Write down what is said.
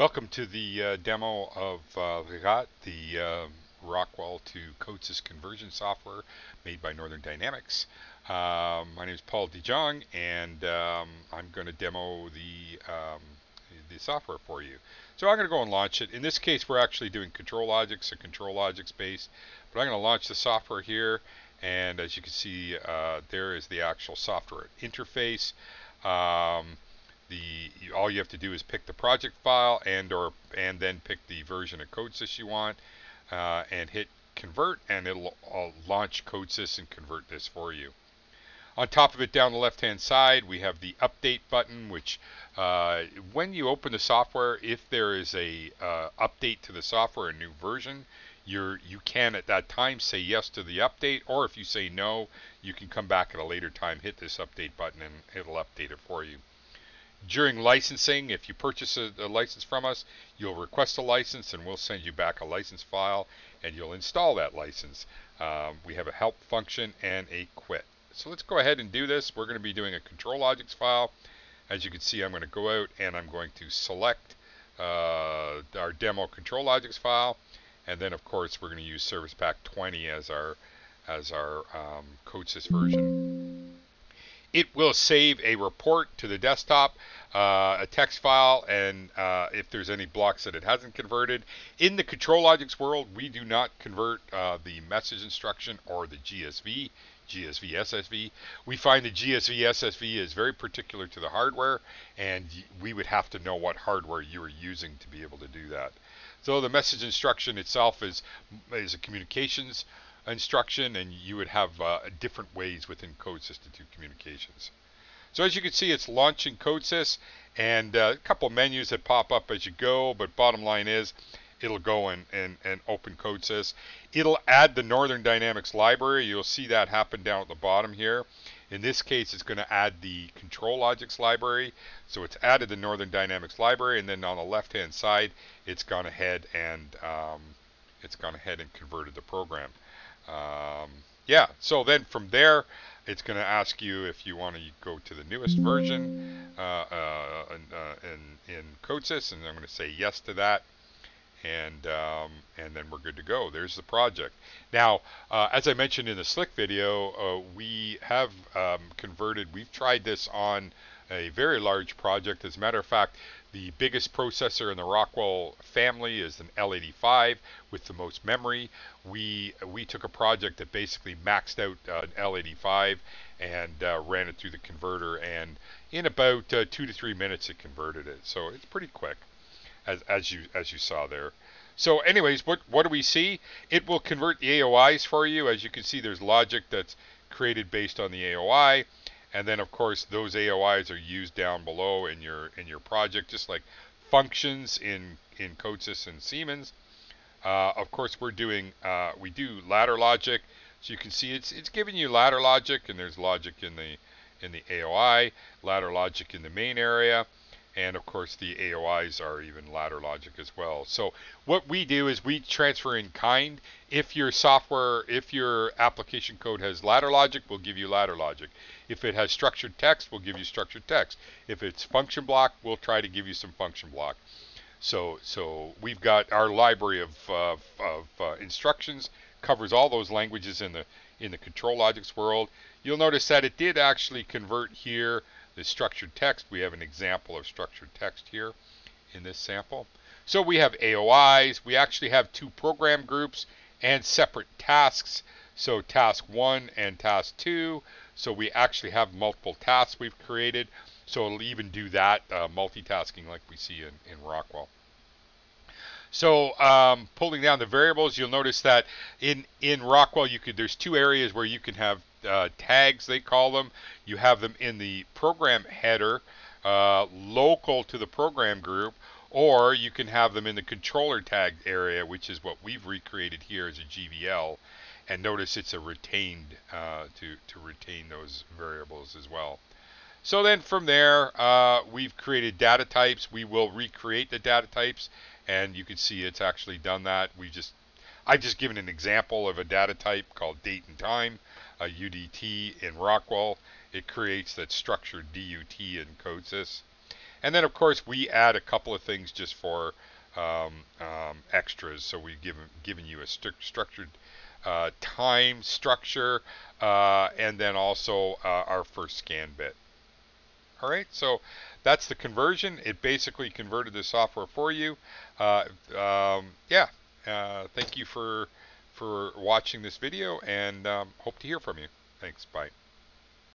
Welcome to the uh, demo of uh, the uh, Rockwell to CodeSys conversion software made by Northern Dynamics. Um, my name is Paul DeJong, and um, I'm going to demo the um, the software for you. So I'm going to go and launch it. In this case, we're actually doing control ControlLogix, so ControlLogix based. But I'm going to launch the software here, and as you can see, uh, there is the actual software interface. Um, the all you have to do is pick the project file and or and then pick the version of CodeSys you want uh, and hit convert and it'll uh, launch CodeSys and convert this for you. On top of it down the left hand side we have the update button which uh, when you open the software if there is a uh, update to the software a new version you're you can at that time say yes to the update or if you say no you can come back at a later time hit this update button and it'll update it for you. During licensing, if you purchase a, a, license from us, you'll request a license and we'll send you back a license file and you'll install that license. Um, we have a help function and a quit. So let's go ahead and do this. We're going to be doing a control ControlLogix file. As you can see, I'm going to go out and I'm going to select uh, our demo control ControlLogix file. And then, of course, we're going to use Service Pack 20 as our, as our um, version. It will save a report to the desktop, uh, a text file, and uh, if there's any blocks that it hasn't converted. In the ControlLogix world, we do not convert uh, the message instruction or the GSV, GSV SSV. We find the GSV SSV is very particular to the hardware, and we would have to know what hardware you are using to be able to do that. So the message instruction itself is is a communications instruction and you would have uh, different ways within CodeSys to do communications. So as you can see, it's launching CodeSys and uh, a couple menus that pop up as you go, but bottom line is it'll go and, and, and open CodeSys. It'll add the Northern Dynamics library. You'll see that happen down at the bottom here. In this case, it's going to add the ControlLogix library. So it's added the Northern Dynamics library, and then on the left-hand side, it's gone ahead and um, it's gone ahead and converted the program. Um, yeah, so then from there, it's going to ask you if you want to go to the newest version uh, uh, in, uh, in, in CodeSys, and I'm going to say yes to that. And um, and then we're good to go. There's the project. Now, uh, as I mentioned in the Slick video, uh, we have um, converted. We've tried this on a very large project. As a matter of fact, the biggest processor in the Rockwell family is an L85 with the most memory. We we took a project that basically maxed out uh, an L85 and uh, ran it through the converter, and in about uh, two to three minutes it converted it. So it's pretty quick, as as you as you saw there. So anyways, what what do we see? It will convert the AOIs for you. As you can see, there's logic that's created based on the AOI and then of course those AOIs are used down below in your in your project just like functions in in CodeSys and Siemens. Uh, of course we're doing uh, we do ladder logic. So you can see it's it's giving you ladder logic and there's logic in the in the AOI ladder logic in the main area and of course the AOIs are even ladder logic as well. So what we do is we transfer in kind. If your software, if your application code has ladder logic, we'll give you ladder logic. If it has structured text, we'll give you structured text. If it's function block, we'll try to give you some function block. So, so we've got our library of, uh, of uh, instructions covers all those languages in the in the ControlLogix world. You'll notice that it did actually convert here the structured text. We have an example of structured text here in this sample. So we have AOIs. We actually have two program groups and separate tasks. So task 1 and task 2. So we actually have multiple tasks we've created. So it'll even do that uh, multitasking like we see in, in Rockwell. So um, pulling down the variables, you'll notice that in in Rockwell, you could there's two areas where you can have uh, tags, they call them. You have them in the program header, uh, local to the program group, or you can have them in the controller tag area, which is what we've recreated here as a GVL. And notice it's a retained uh, to to retain those variables as well. So then from there, uh, we've created data types. We will recreate the data types and you can see it's actually done that. We just I've just given an example of a data type called date and time, a UDT in Rockwell. It creates that structured DUT in CodeSys. And then, of course, we add a couple of things just for um, um, extras. So we've given, given you a st structured uh, time structure, uh, and then also uh, our first scan bit. All right, so that's the conversion. It basically converted the software for you. Uh, um, yeah, uh, thank you for for watching this video, and um, hope to hear from you. Thanks. Bye.